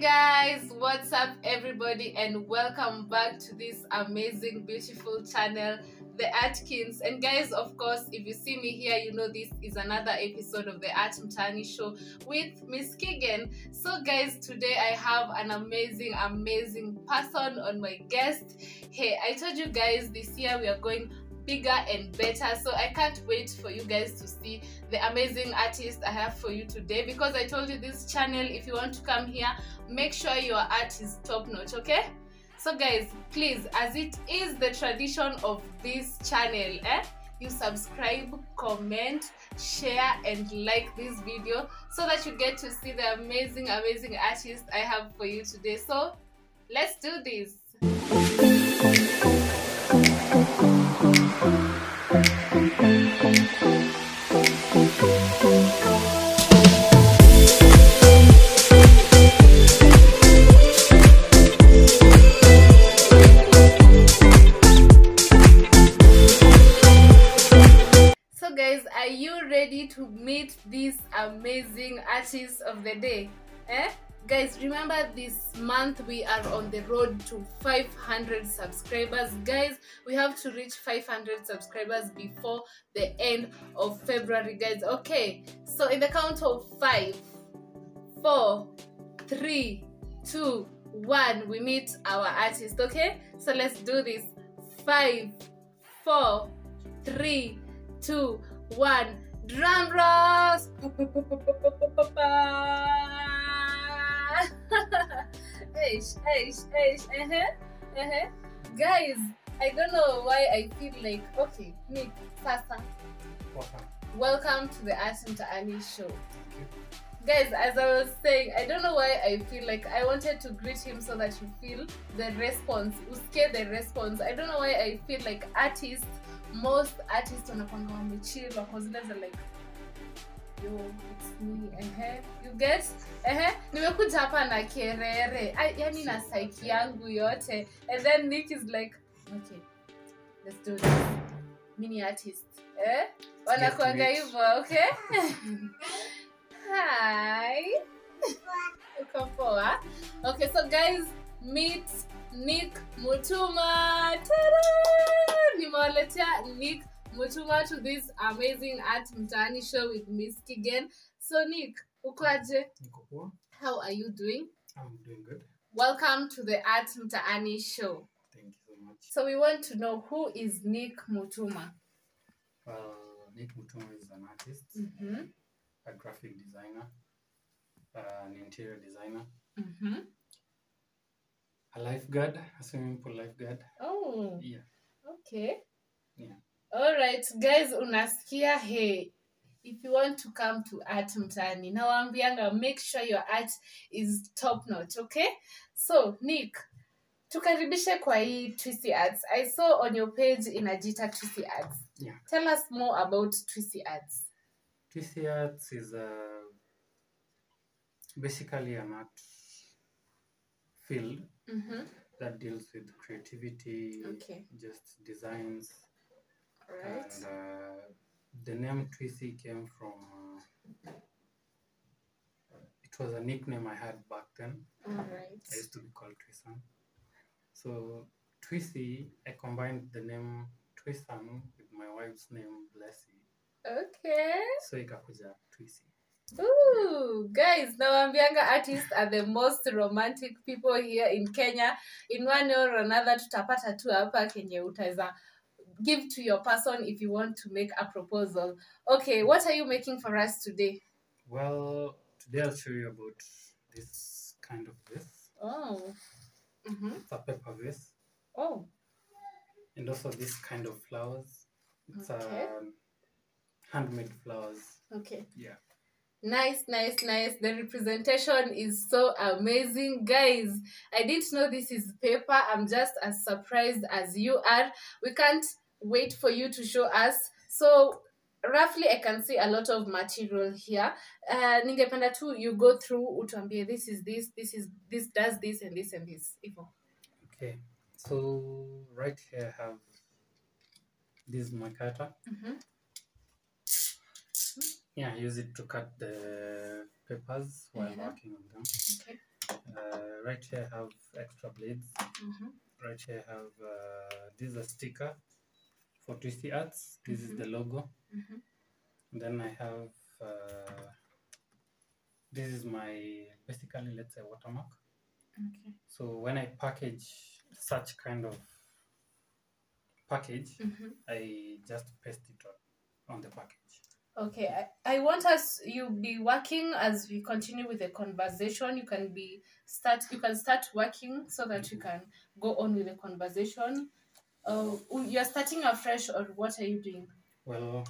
Guys, what's up everybody and welcome back to this amazing beautiful channel The Art Kins and guys of course if you see me here you know this is another episode of the Art Mtaani show with Miss Kigen. So guys today I have an amazing amazing person on my guest. Hey, I told you guys this year we are going bigger and better. So i can't wait for you guys to see the amazing artist i have for you today. Because i told you this channel if you want to come here make sure your art is top notch okay? So guys please as it is the tradition of this channel eh you subscribe comment share and like this video so that you get to see the amazing amazing artist i have for you today. So let's do this these amazing artists of the day? Eh? Guys, remember this month we are on the road to 500 subscribers. Guys, we have to reach 500 subscribers before the end of February, guys. Okay, so in the count of five, four, three, two, one, we meet our artist. Okay, so let's do this. Five, four, three, two, one. Drum rolls. Eish, eish, eish. Uh-huh, uh-huh. Guys, I don't know why I feel like okay, Nick, Sasa, welcome to the Art Mtaani show. Guys, as I was saying, I don't know why I feel like I wanted to greet him so that you feel the response, usikie the response. I don't know why I feel like artists, most artists wanakwanga wamechill wako zile za like yo it's me ehe. You get ehe. Nimekuja hapa na kerere. Yani na saiki yangu yote. And then Nick is like okay let's do this. Mini artist. Eh? Hivyo okay? Hi. Uko poa? Okay so guys meet nick mutuma Tada! nimewaletea nick mutuma to this amazing art mtaani show with miss kigen so nick ukoaje Niko poa. how are you doing I'm doing good. welcome to the art mtaani show Thank you so much. so we want to know who is nick mutuma Uh, Nick Mutuma is an artist, mm-hmm. a graphic designer, uh, an interior designer, Mm-hmm. A lifeguard, a swimming pool lifeguard. oh Yeah. Okay. Yeah. All right, guys, unasikia hey. If you want to come to art mtani, nawaambianga make sure your art is top notch, okay? So, Nick, tukaribishe kwa hii Twisty Arts. I saw on your page inajita Twisty Arts. Yeah. Tell us more about Twisty Arts. Twisty Arts is a, basically an art field Mm-hmm. that deals with creativity, Okay. just designs, All right. and uh, the name Twissy came from. Uh, it was a nickname I had back then. All right. I used to be called Twisan. So Twissy, I combined the name Twisan with my wife's name Blessy. Okay. So ikakuja Twissy. Ooh, guys, nawambianga artists are the most romantic people here in Kenya. In one way or another, tutapata tu hapa kenye utaweza give to your person if you want to make a proposal. Okay, what are you making for us today? Well, today I'll show you about this kind of vase. Oh. Mm-hmm. It's a paper vase. Oh. And also this kind of flowers. It's Okay. um, handmade flowers. Okay. Yeah. Nice, nice, nice. The representation is so amazing, guys. I didn't know this is paper. I'm just as surprised as you are. We can't wait for you to show us. So, roughly, I can see a lot of material here. Uh, ningependa tu you go through utuambie this is this, this is this does this and this and this. Ivo. Okay. So right here I have this is my cutter. Mhm. Yeah, I use it to cut the papers while Mhm. working on them. Okay. Uh, right here I have extra blades. Mm-hmm. Right here I have uh, this is a sticker for Twissy Arts. This is the logo. Mm-hmm. Then I have uh, this is my basically let's say watermark. Okay. So when I package such kind of package, Mm-hmm. I just paste it on, on the package. Okay, I, I want us you be working as we continue with the conversation. You can be start you can start working so that you can go on with the conversation. Uh, you're starting afresh or what are you doing? Well,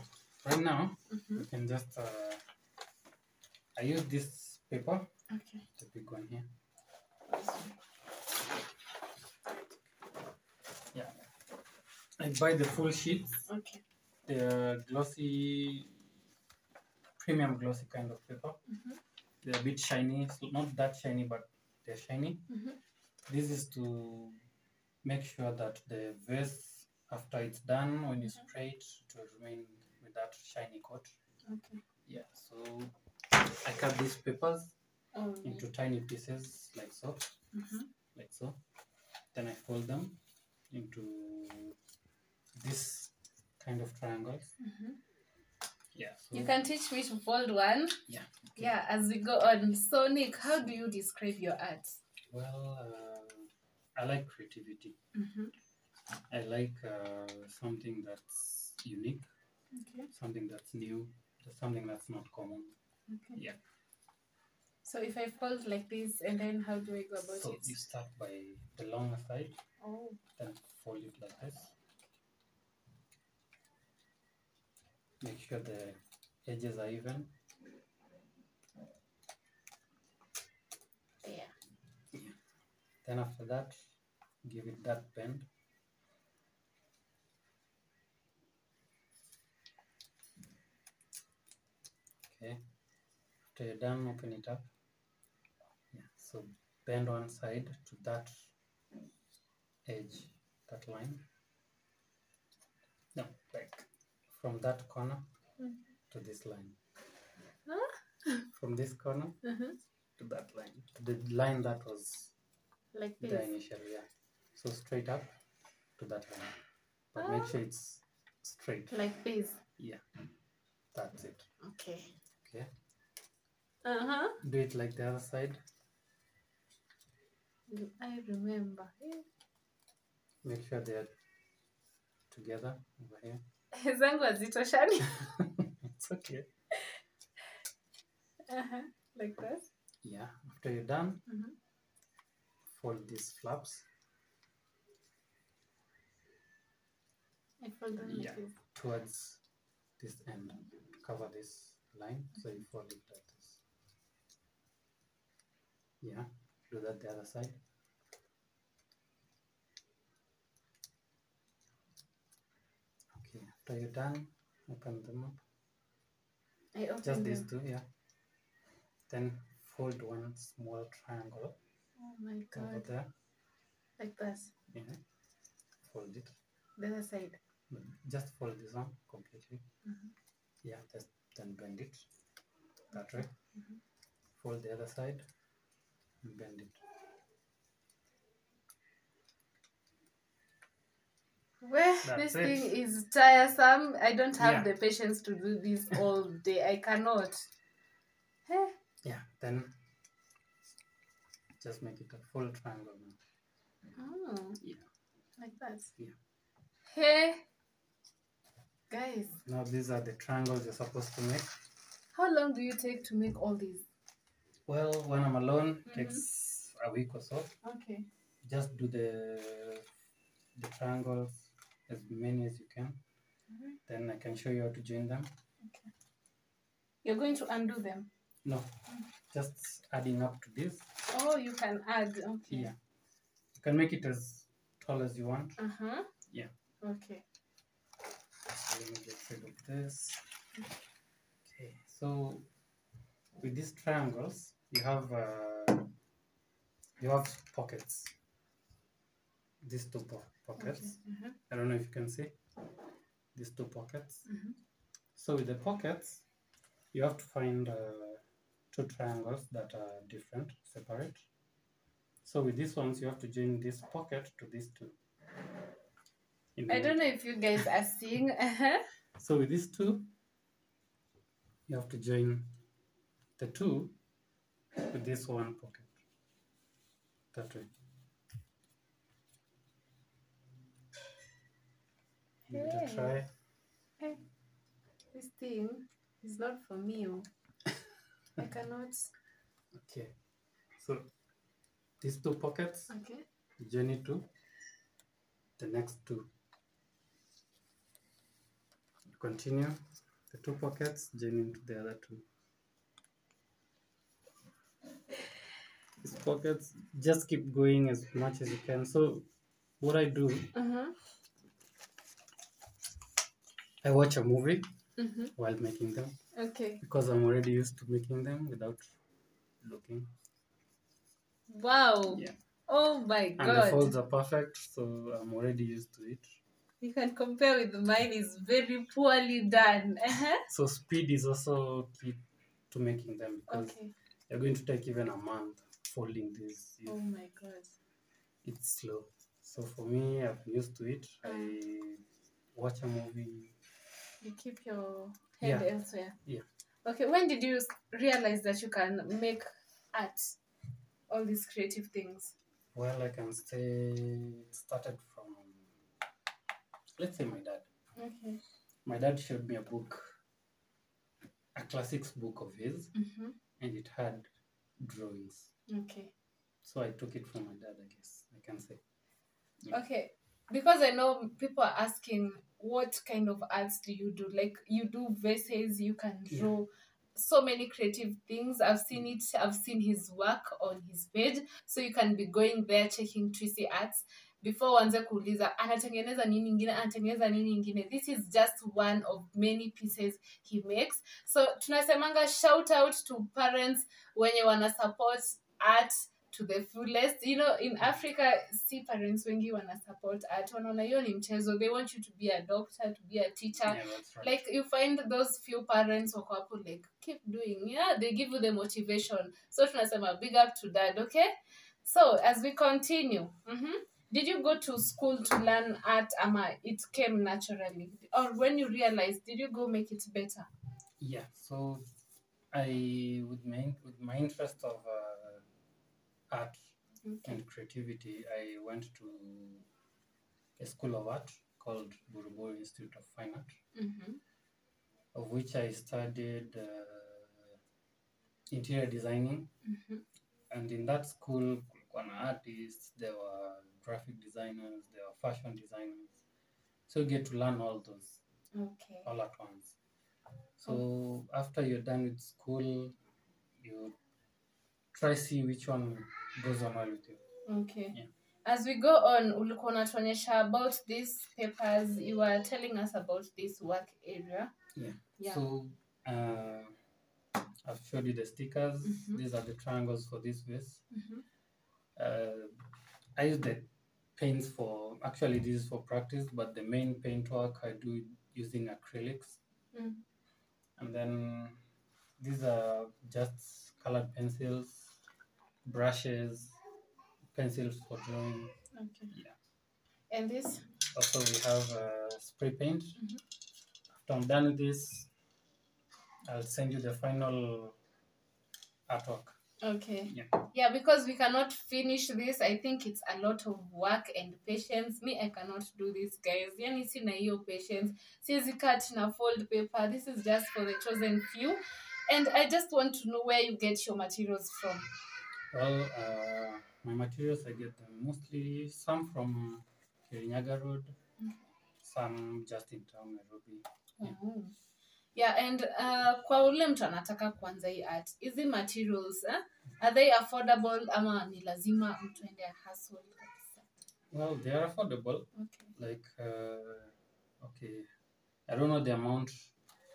right now Mm-hmm. you can just uh, I use this paper, Okay. the big one here. Yeah, I buy the full sheets, Okay. the glossy, premium glossy kind of paper. Mhm. They're a bit shiny, so not that shiny, but they're shiny. Mhm. This is to make sure that the vase, after it's done, when you spray it, it will remain with that shiny coat. Okay. Yeah, so I cut these papers Oh, into tiny pieces like so, Mhm. like so. Then I fold them into this kind of triangles. Mhm. Yeah, You can teach me to fold one. yeah. okay. Yeah, as we go on. So Nick, how do you describe your art? Well, uh, I like creativity. Mm-hmm. I like uh, something that's unique, Okay. something that's new, something that's not common. Okay. Yeah. So if I fold like this, and then how do I go about So it? So you start by the longer side, Oh. then fold it like this. Make sure the edges are even. Yeah. Then after that, give it that bend. Okay. After you're done, open it up. Yeah. So bend one side to that edge, that line. No, like from that corner Mhm. to this line. Huh? From this corner Uh-huh. to that line. The line that was Like the this. initial, yeah. So straight up to that line. But make sure it's straight. Like this. Yeah. That's it. Okay. Okay. Uh-huh. Do it like the other side. I remember. Make sure they're together over here. zangu hazitoshani it's okay. uh-huh. like that Yeah. After you're done, Mhm. fold these flaps I fold them like Yeah. this. towards this end cover this line. So you fold it like this. Yeah. Do that the other side. After you're done, open them up. I open Just these them. two, yeah. Then fold one small triangle Oh my over god. there. Like this. Yeah. Fold it. The other side. Just fold this one completely. Mhm. Yeah, just then bend it that way. Mhm. Fold the other side and bend it. That's this it. thing is tiresome. I don't have Yeah. the patience to do this all day. I cannot. Eh, Yeah, then just make it a full triangle now. Oh, Yeah. like that. Yeah. Hey, guys, Now these are the triangles you're supposed to make. how long do you take to make all these? Well, when I'm alone, Mhm. takes a week or so. Okay. Just do the the triangles as many as you can. Mhm. Then I can show you how to join them. Okay. You're going to undo them. No, just adding up to this. Oh, you can add. Okay. Yeah. You can make it as tall as you want. Uh huh. Yeah. Okay. So let me get rid of this. Okay, so with these triangles, you have uh, you have pockets. These two po- pockets. Okay. Uh-huh. I don't know if you can see these two pockets. Mhm. So with the pockets, you have to find uh, two triangles that are different, separate. So with these ones, you have to join this pocket to these two. In I don't know if you guys are seeing. Uh-huh. So with these two, you have to join the two with this one pocket. That way. Give it a try. Hey, this thing is not for me. oh. I cannot. Okay. So these two pockets, Okay. join to the next two. Continue the two pockets, join into the other two. These pockets just keep going as much as you can. So what I do, Uh-huh. I watch a movie Mm-hmm. while making them Okay. because I'm already used to making them without looking. Wow. Yeah. Oh my god. And the folds are perfect, so I'm already used to it. You can compare with mine is very poorly done. Uh-huh. So speed is also key to making them because Okay. you're going to take even a month folding this. Oh my god. It's slow. So for me, I've been used to it. I watch a movie. You keep your head Yeah. elsewhere. Yeah. Okay. When did you realize that you can make art? All these creative things. Well, I can say it started from, let's say, my dad. Okay. My dad showed me a book, a classics book of his, Mm-hmm. and it had drawings. Okay. So I took it from my dad, I guess I can say. Okay, because I know people are asking what kind of arts do you do? Like you do verses, you can Yeah. draw so many creative things. I've seen it, I've seen his work on his page. So you can be going there checking Tracy Arts before uanze kuuliza anatengeneza nini ingine anatengeneza nini ingine this is just one of many pieces he makes so tunasemanga shout out to parents wenye wana support art to the fullest. You know in africa si parents wengi wana support art wanaona hiyo ni mchezo. They want you to be a doctor to be a teacher. Yeah, right. like you find those few parents wako hapo like keep doing yeah they give you the motivation. So tunasema big up to dad okay? So as we continue mhm, did you go to school to learn art ama it came naturally? Or when you realized did you go make it better? Yeah, so I with my with my interest of uh, art okay. and creativity, I went to a school of art called Buruburu Institute of Fine Art, mm-hmm. of which I studied uh, interior designing. Mm-hmm. And in that school, kulikuwa na artists, there were graphic designers, there were fashion designers. So you get to learn all those okay all at once. So after you're done with school, you try see which one goes on well with you. Okay. Yeah. As we go on, ulikuwa unatuonyesha about these papers. You were telling us about this work area. Yeah. Yeah. So uh, I've showed you the stickers. Mhm. These are the triangles for this vase. Mhm. Uh, I use the paints for actually this is for practice, but the main paint work I do using acrylics. Mm. And then these are just colored pencils, brushes, pencils for drawing. Okay. Yeah. And this? Also, we have uh, spray paint. Mhm. After I'm done with this, I'll send you the final artwork. Okay. Yeah. Yeah, because we cannot finish this. I think it's a lot of work and patience. Me, I cannot do this, guys. Yani sina hiyo patience. Siwezi cut na fold paper. This is just for the chosen few. And I just want to know where you get your materials from. Well, uh, my materials, I get them mostly some from Kirinyaga Road, Mhm. some just in town, Nairobi. Yeah. Oh. Yeah, and uh, kwa ule mtu anataka kuanza hii art, hizi materials eh? are they affordable ama ni lazima mtu ende hustle kabisa? Well, they are affordable. Okay. Like, uh, okay, I don't know the amount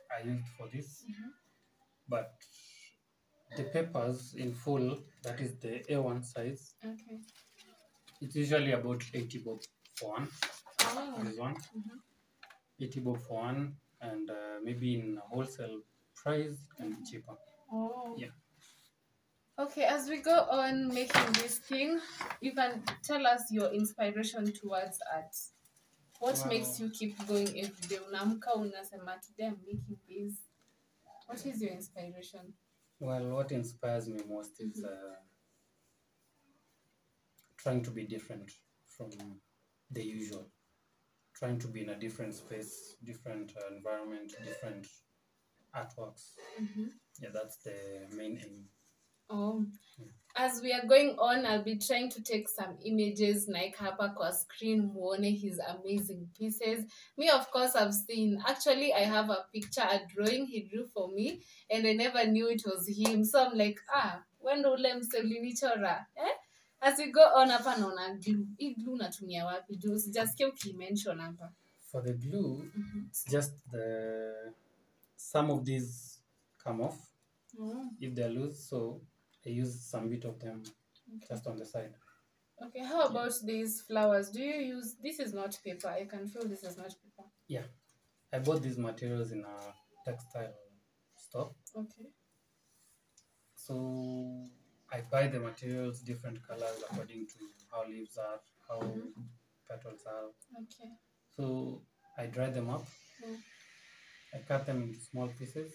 I used for this, mm -hmm. but the papers in full, that is the A1 size, Okay. it's usually about 80 bob for one. Oh. This one, Mhm. 80 bob for one, and uh, maybe in wholesale price be cheaper. Oh. Yeah. Okay, as we go on making this thing, you can tell us your inspiration towards art. What Wow. makes you keep going every day? Unaamka unasema today I'm making this. What is your inspiration? Well, what inspires me most is uh, trying to be different from the usual. Trying to be in a different space, different uh, environment, different artworks. Mhm. Yeah, that's the main aim. Oh. Mm. As we are going on, I'll be trying to take some images like hapa kwa screen muone his amazing pieces. Me, of course, I've seen. Actually, I have a picture, a drawing he drew for me, and I never knew it was him. So I'm like, ah, when ule mse ulinichora eh? As we go on hapa naona glue. Hii glue natumia wapi? Juu sijasikia ukimention hapa. For the glue, Mhm. it's just the some of these come off Oh, if they're loose, so I use some bit of them okay. just on the side. Okay, how about these flowers? Do you use this is not paper. I can feel this is not paper. Yeah, I bought these materials in a textile store. Okay. So I buy the materials different colors according to how leaves are, how Mhm. petals are. Okay. So I dry them up. Mm. I cut them into small pieces.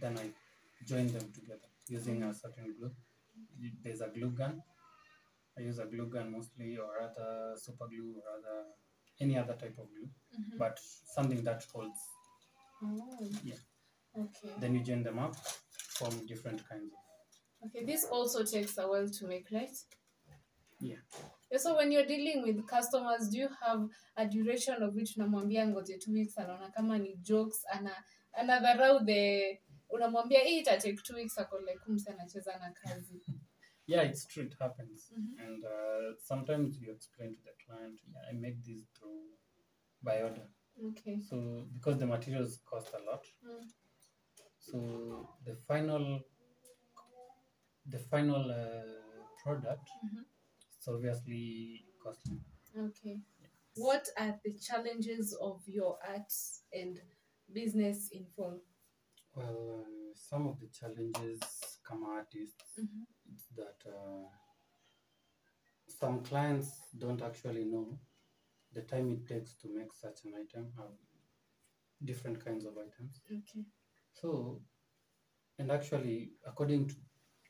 Then I join them together using a certain glue. There's a glue gun. I use a glue gun mostly, or other super glue, or other any other type of glue, Mhm. but something that holds. Oh. Yeah. Okay. Then you join them up, form different kinds of. Okay. This also takes a while to make, right? Yeah. Yeah, So when you're dealing with customers, do you have a duration of which unamwambia ngoje two weeks, anaona kama ni jokes, ana anadharau the unamwambia hii ita take two weeks, ako like kumse anacheza na kazi. Yeah, it's true. It happens. Mhm. And uh, sometimes you explain to the client, yeah, I make this through by order. Okay. So because the materials cost a lot, Mm. so the final the final uh, product Mhm. is obviously costly. Okay. What are the challenges of your art and business involved? Well, uh, some of the challenges come artists Mhm. is that uh, some clients don't actually know the time it takes to make such an item, um, different kinds of items. Okay. So, and actually, according to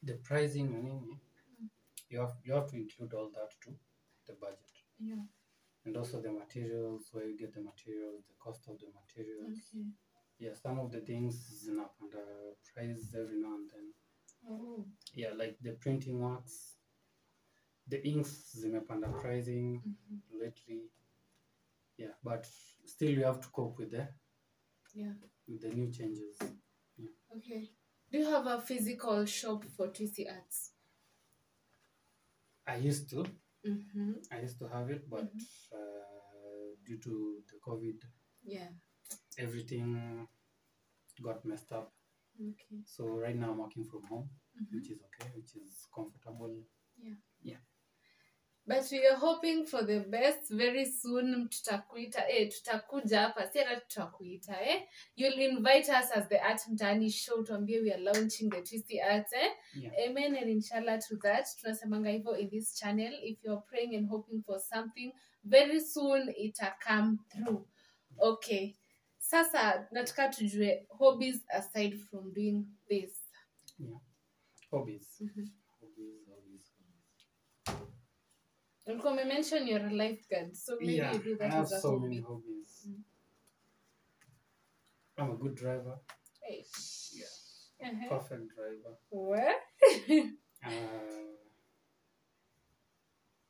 the pricing, and you have you have to include all that to the budget, Yeah. and also the materials, where you get the materials, the cost of the materials. Okay. Yeah, some of the things is up under price every now and then. Oh. Yeah, like the printing works, the inks zimepanda pricing Mhm. lately. Yeah, but still you have to cope with the Yeah. with the new changes. Okay. Do you have a physical shop for Twissy Arts? I used to, Mm-hmm. I used to have it, but uh, due to the COVID, Yeah. Everything got messed up. Okay. So right now I'm working from home, mm-hmm. which is okay, which is comfortable. Yeah. Yeah. But we are hoping for the best very soon tutakuita eh, tutakuja hapa si hata tutakuita eh. You'll invite us as the Art Mtaani show tuambie we are launching the Twisty Art eh. Yeah. Amen and inshallah to that. Tunasemanga hivyo in this channel if you're praying and hoping for something very soon ita come through. Okay. Sasa nataka tujue hobbies aside from doing this. Hobbies. Mhm. Hobbies, hobbies, Ulikuwa umemention a lifeguard so maybe yeah, you do I that have as a so hobby. many hobbies. Mm. I'm a good driver, Hey. Yeah. Uh-huh. perfect driver. Where? Uh,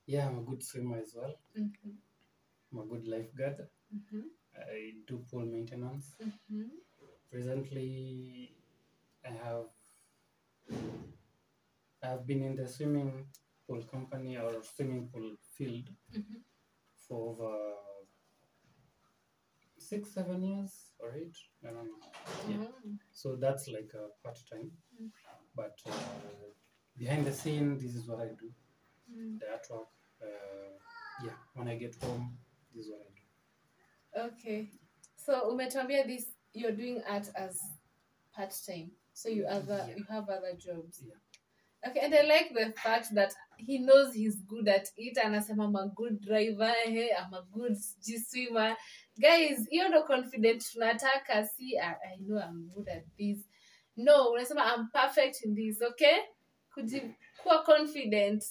yeah, I'm a good swimmer as well. Mhm, I'm a good lifeguard. mhm, I do pool maintenance. mhm. Presently, I have I have been in the swimming pool company or swimming pool field Mhm. for over six, seven years or eight. I don't know. Yeah. Mm. So that's like a part time. Mm. But uh, behind the scene, this is what I do. Mm. The artwork. Uh, yeah, when I get home, this is what I do. Okay. So umetuambia this you're doing art as part time. So you other Yeah. you have other jobs. Yeah. Okay, and I like the fact that he knows he's good at it. Anasema I'm a good driver, hey, I'm a good swimmer. Guys, hiyo ndo confident tunataka. See, I, I know I'm good at this. No, unasema I'm perfect in this, okay? Kuji, kuwa confident.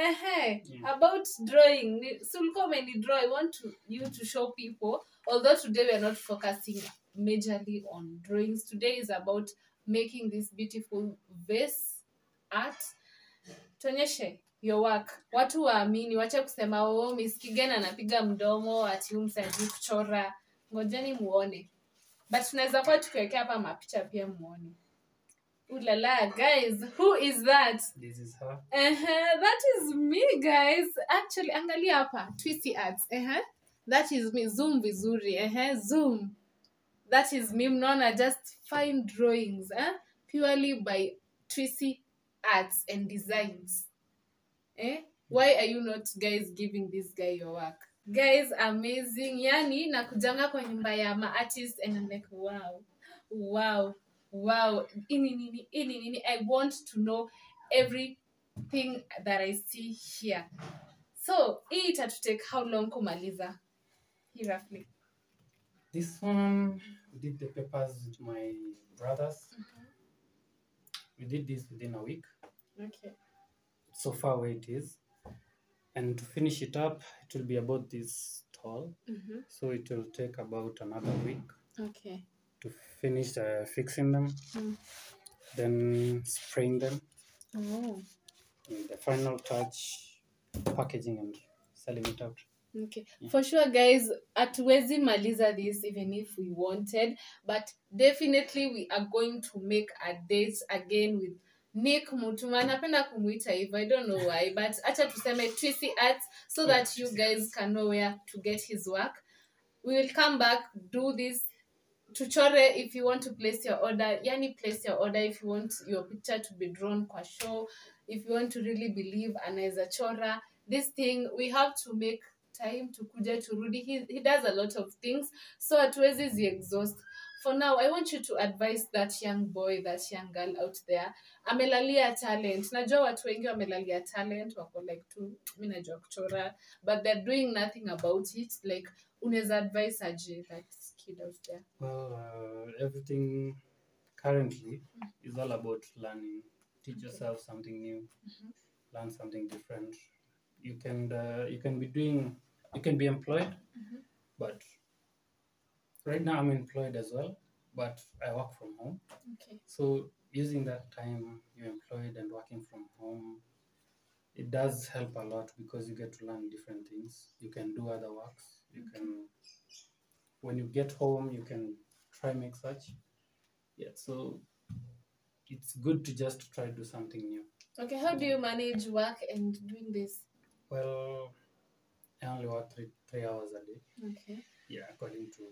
Ehe, Yeah. about drawing. sulko many draw. I want to, you to show people. Although today we are not focusing majorly on drawings. Today is about making this beautiful vase art tuonyeshe your work watu waamini wache kusema oh, Miss Kigen anapiga mdomo ati huyu msanii kuchora ngojeni muone but tunaweza kuwa tukiwekea hapa mapicha pia muone ulala guys who is that This is her. Uh-huh, that is me guys actually angalia hapa twisty arts Uh-huh. that is me zoom vizuri Uh-huh, zoom that is me mnaona just fine drawings eh? purely by twisty arts and designs eh? why are you not guys giving this guy your work guys amazing yani nakujanga kwa nyumba ya ma artist and I'm like wow wow wow ini ini nini i want to know everything that i see here so hii itatutake how long kumaliza hii roughly This one, we did the papers with my brothers. We did this within a week. okay So far, where it is. And to finish it up, it will be about this tall. mm-hmm. So it will take about another week okay to finish uh, fixing them, Mm. then spraying them. oh And the final touch, packaging and selling it out. Okay. For sure guys, At hatuwezi maliza this even if we wanted, but definitely we are going to make a date again with Nick Mutuma. Napenda kumuita hivyo. I don't know why, but acha tuseme Twissy Arts so that you guys can know where to get his work. We will come back, do this tuchore if you want to place your order yani place your order if you want your picture to be drawn kwa show if you want to really believe anaweza chora. This thing we have to make time to kuja turudi. He, he does a lot of things so hatuwezi zi exhaust for now i want you to advise that young boy that young girl out there amelalia talent najua watu wengi wamelalia talent wako like tu mi najua kuchora but they're doing nothing about it like unaweza advise aje that kid out there Well, uh, everything currently is all about learning. Teach okay. yourself something new, mm -hmm. learn something different. You can uh, you can be doing you can be employed, mm -hmm. but right now I'm employed as well, but I work from home. okay So using that time you're employed and working from home, it does help a lot because you get to learn different things. You can do other works. You can when you get home you can try make such. Yeah, so it's good to just try do something new. okay how do you manage work and doing this Well, I only work three three hours a day. okay Yeah, according to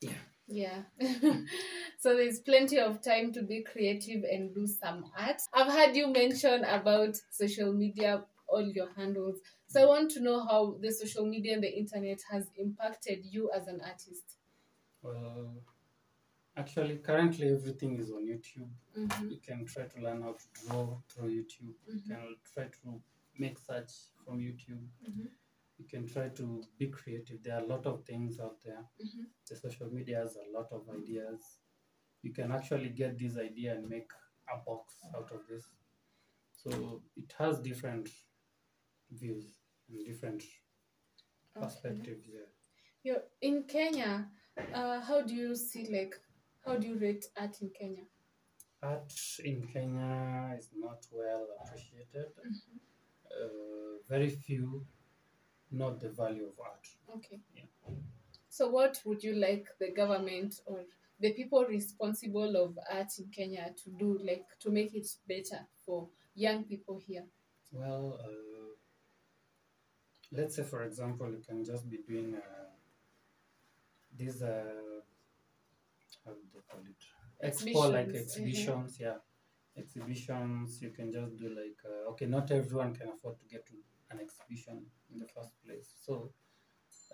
yeah. Yeah. so there's plenty of time to be creative and do some art. I've heard you mention about social media, all your handles. So I want to know how the social media and the internet has impacted you as an artist. Well, actually, currently everything is on YouTube. Mm-hmm. You can try to learn how to draw through YouTube. You Mhm. can try to make search from YouTube. Mhm. You can try to be creative. There are a lot of things out there. Mhm. The social media has a lot of ideas. You can actually get this idea and make a box out of this. So it has different views and different Okay. perspectives. Yeah. You're in Kenya. Uh, how do you see like how do you rate art in Kenya? Art in Kenya is not well appreciated. Uh, very few know the value of art. Okay. Yeah. So what would you like the government or the people responsible of art in Kenya to do like to make it better for young people here? Well, uh, let's say, for example, you can just be doing uh, these, uh, how do they call it? Expo like Exhibitions, mhm. exhibitions, yeah. Exhibitions, you can just do like, uh, okay, not everyone can afford to get to an exhibition in the first place. So,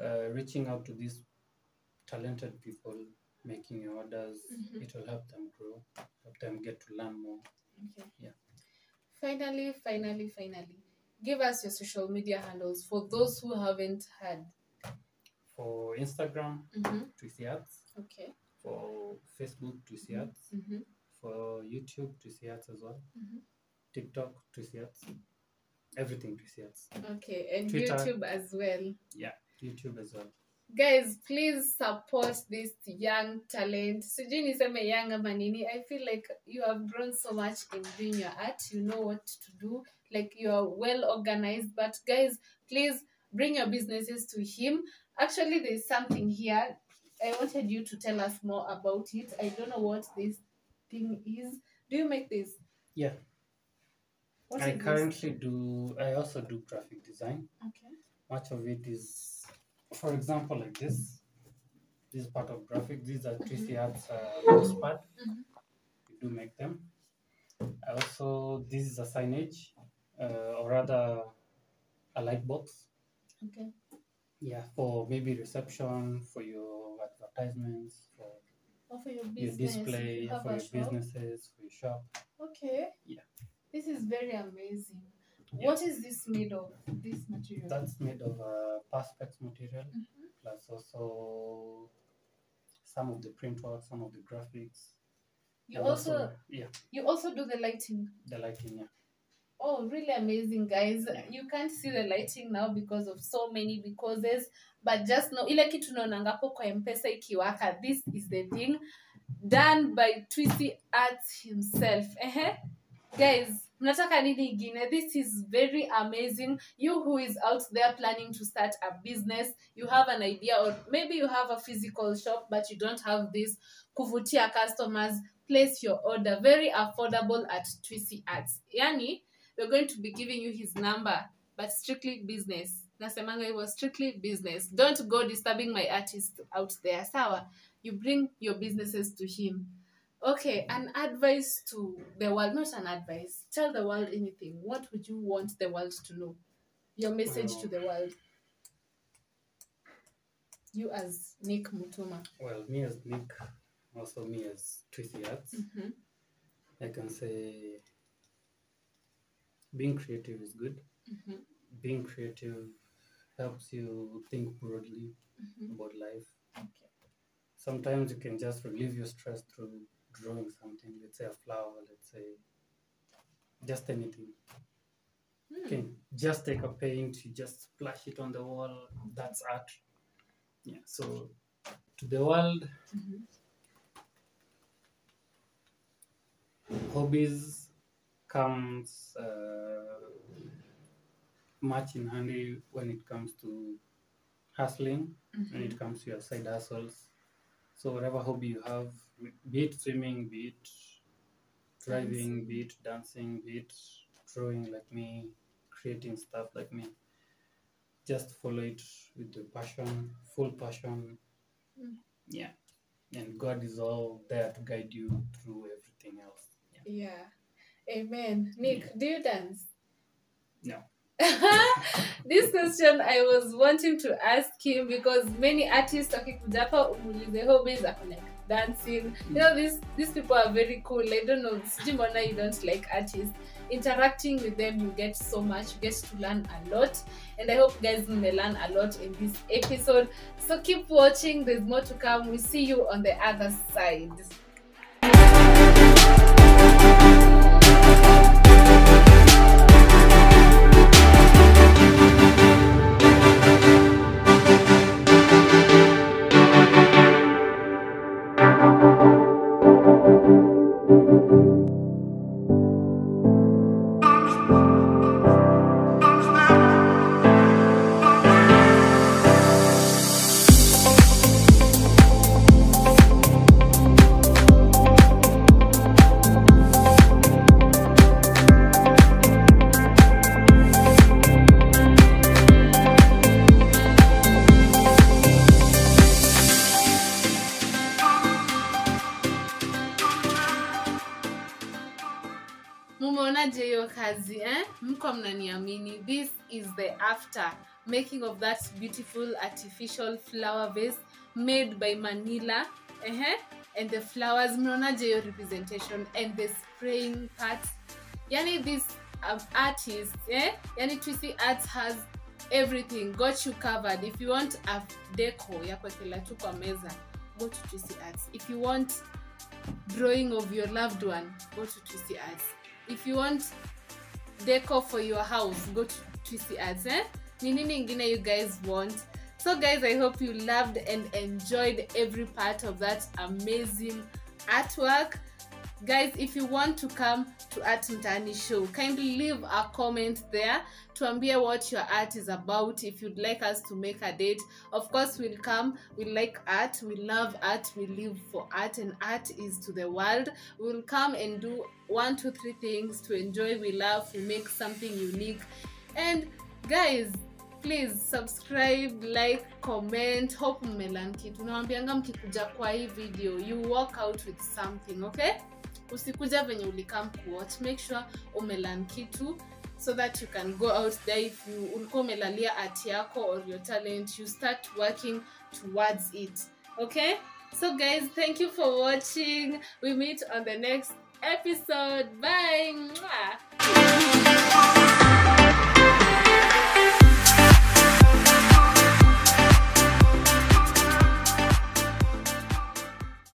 uh, reaching out to these talented people, making your orders, Mhm. it will help them grow, help them get to learn more. Okay. Yeah. Finally, finally, finally, give us your social media handles for those who haven't had. For Instagram, Mm-hmm. Twissy Arts. Okay. For Facebook, Twissy Arts. Mm-hmm. For YouTube, Twissy Arts as well. Mhm. TikTok, Twissy Arts. Everything Twissy Arts. Okay, and Twitter. YouTube as well. Yeah, YouTube as well. Guys, please support this young talent. Sijui niseme young ama nini. I feel like you have grown so much in doing your art. You know what to do. Like you are well organized. But guys, please bring your businesses to him. Actually, there's something here. I wanted you to tell us more about it. I don't know what this thing is. Do you make this? Yeah. What I this? currently do, I also do graphic design. Okay. Much of it is, for example, like this. This is part of graphic. These are Twissy Arts uh, postpad. Mhm. We do make them. I also, this is a signage, uh, or rather a light box. Okay. Yeah, for maybe reception, for your advertisements, for Or for your business, your display, you for your shop. businesses, for your shop. Okay. Yeah. This is very amazing. Yeah. What is this made of? This material? That's made of uh, perspex material, Mhm. plus also some of the print work, some of the graphics. You and also yeah, you also do the lighting. the lighting. Yeah, Oh, really amazing, guys. You can't see the lighting now because of so many because but just know ile kitu naonanga hapo kwa mpesa ikiwaka this is the thing done by Twissy Arts himself. Ehe. Guys, mnataka nini ingine? This is very amazing. You who is out there planning to start a business, you have an idea or maybe you have a physical shop but you don't have this kuvutia customers, place your order very affordable at twisy Arts. Yani, we're going to be giving you his number but strictly business nasemanga hivyo strictly business don't go disturbing my artist out there sawa you bring your businesses to him okay an advice to the world not an advice tell the world anything what would you want the world to know your message to the world you as nick mutuma well, me as Nick, also me as Twissy Arts, mm-hmm. I can say being creative is good. Mm-hmm. Being creative helps you think broadly Mm-hmm. about life. okay Sometimes you can just relieve your stress through drawing something. Let's say a flower. Let's say just anything. Hmm. can just take a paint, you just splash it on the wall. That's art. Yeah. So to the world, Mhm. hobbies comes uh, much in handy when it comes to hustling, when it comes to your side hustles. So whatever hobby you have, be it swimming, be it driving, be it dancing, be it drawing like me, creating stuff like me. Just follow it with the passion, full passion. Mm. Yeah. And God is all there to guide you through everything else. Yeah. Yeah. Amen. Nick, do you dance? No. this question I was wanting to ask him because many artists talking wakikuja hapa umuulize hobbies ako like dancing. You know these these people are very cool. I don't know. sijui mbona you don't like artists. Interacting with them you get so much. You get to learn a lot. And I hope you guys may learn a lot in this episode. So keep watching. There's more to come. We see you on the other side. Kazi eh? mko mnaniamini. This is the after. Making of that beautiful artificial flower vase made by manila eh? and the flowers mnaonaje hiyo representation? And the spraying part. Yani this um, artist eh? yani Twissy arts has everything. Got you covered. If you want a deco ya kuwekela tu kwa meza go to Twissy arts. If you want drawing of your loved one go to Twissy arts. If you want deco for your house. Go to Twissy arts eh? ni nini you guys want? So guys i hope you loved and enjoyed every part of that amazing artwork guys if you want to come to art mtani show kindly leave a comment there. Tuambie what your art is about. If you'd like us to make a date of course we'll come. We like art. We love art. We live for art and art is to the world. We'll come and do one two three things to enjoy we love we make something unique. And guys please subscribe like comment. Hope mmelan kitu nawambianga mkikuja kwa hii video you walk out with something okay usikuja venye ulikam kuwatch. Make sure umelan kitu so that you can go out there if you ulikuwa umelalia art yako or your talent you start working towards it. Okay? So guys thank you for watching. We meet on the next episode. Bye. Mwah.